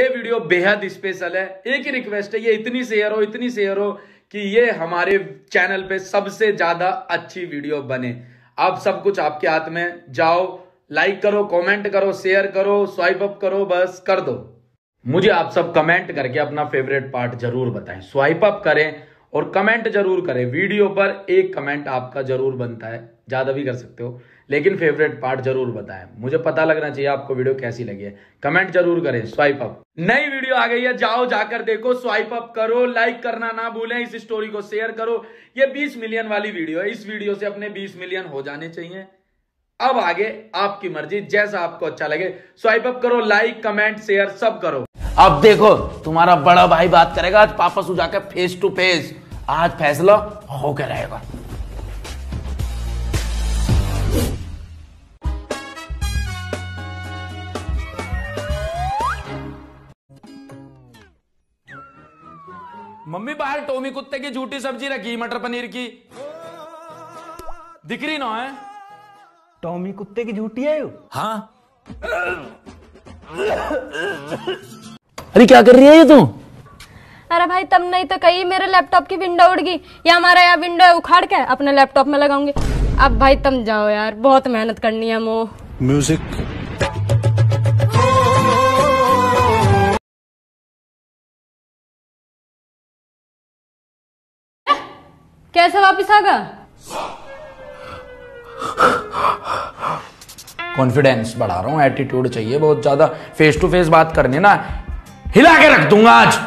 ये वीडियो बेहद स्पेशल है। एक ही रिक्वेस्ट है, ये इतनी शेयर हो, इतनी शेयर हो कि ये हमारे चैनल पे सबसे ज़्यादा अच्छी वीडियो बने। आप सब कुछ आपके हाथ में। जाओ लाइक करो कमेंट करो शेयर करो स्वाइप अप करो, बस कर दो। मुझे आप सब कमेंट करके अपना फेवरेट पार्ट ज़रूर बताएँ। स्वाइप अप करें और कमेंट ज़रूर करें। वीडियो पर एक कमेंट आपका ज़रूर बनता है। ज़्यादा भी कर सकते हो। लेकिन फेवरेट पार्ट ज़रूर बताएँ। मुझे पता लगना चाहिए आपको वीडियो कैसी लगी है। कमेंट ज़रूर करें। स्वाइप अप नई वीडियो आ गई है। जाओ जाकर देखो। स्वाइप अप करो। लाइक करना ना भूलें। इस स्टोरी को शेयर करो। ये 20 मिलियन वाली वीडियो है। इस वीडियो से अपने 20 मिलियन हो जाने चाहिए। अब आगे आपकी मर्ज़ी। जैसा आपको अच्छा लगे। स्वाइप अप करो। लाइक कमेंट शेयर सब करो। अब देखो तुम्हारा बड़ा भाई बात करेगा आज पापा से जाकर फेस टू फेस आज फैसला हो के रहेगा। मम्मी बाहर टोमी कुत्ते की झूठी सब्ज़ी रखी मटर पनीर की। दिख रही ना है? टॉमी कुत्ते की झूठी है यो? हाँ। अरे क्या कर रही है ये तू? अरे भाई तब नहीं तो कही मेरे लैपटॉप की विंडो उड़ गई या हमारा यहाँ विंडो है उखाड़ के अपने लैपटॉप में लगाऊँगी। अब भाई तुम जाओ यार बहुत मेहनत करनी है मो म्यूज़िक कैसे वापिस आ गया? कॉन्फिडेंस बढ़ा रहा हूँ एटीट्यूड चाहिए बहुत ज़्यादा। फेस टू फेस बात करनी है ना हिला के रख दूँगा आज।